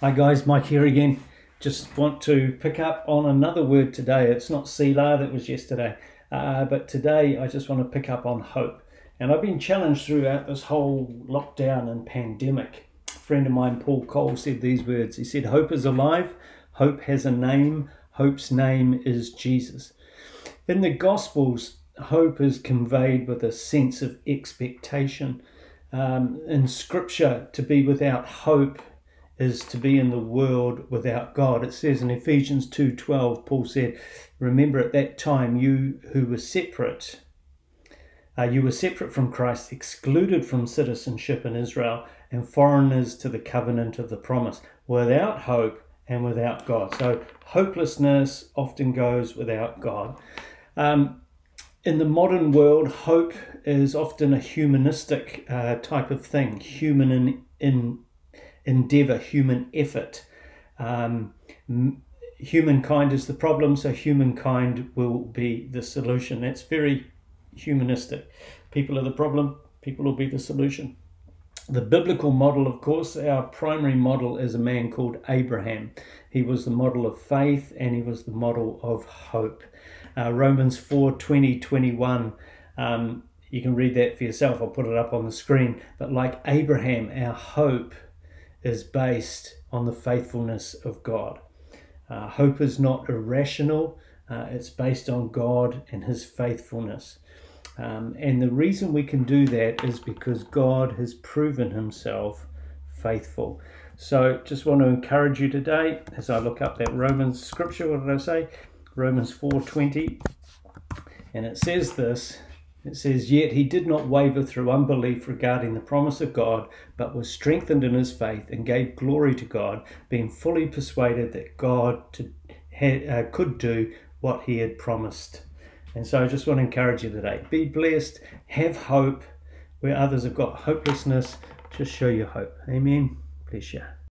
Hi guys, Mike here again. Just want to pick up on another word today. It's not Selah that was yesterday, uh, but today I just want to pick up on hope. And I've been challenged throughout this whole lockdown and pandemic. A friend of mine, Paul Cole, said these words. He said, Hope is alive, hope has a name, hope's name is Jesus. In the Gospels, hope is conveyed with a sense of expectation. Um, in Scripture, to be without hope is to be in the world without God. It says in Ephesians 2:12, Paul said, "Remember at that time you who were separate, uh, you were separate from Christ, excluded from citizenship in Israel, and foreigners to the covenant of the promise, without hope and without God." So hopelessness often goes without God. Um, in the modern world, hope is often a humanistic uh, type of thing, human in, in endeavor, human effort. Um, humankind is the problem, so humankind will be the solution. That's very humanistic. People are the problem, people will be the solution. The biblical model, of course, our primary model is a man called Abraham. He was the model of faith and he was the model of hope. Uh, Romans 4 20, 21. Um, you can read that for yourself. I'll put it up on the screen. But like Abraham, our hope is based on the faithfulness of God. Uh, hope is not irrational, uh, it's based on God and His faithfulness. Um, and the reason we can do that is because God has proven Himself faithful. So, just want to encourage you today as I look up that Romans scripture. What did I say? Romans 4:20, and it says this it says, Yet he did not waver through unbelief regarding the promise of God, but was strengthened in his faith and gave glory to God, being fully persuaded that God to, uh, could do what he had promised. And so I just want to encourage you today be blessed, have hope where others have got hopelessness. Just show your hope. Amen. Bless you.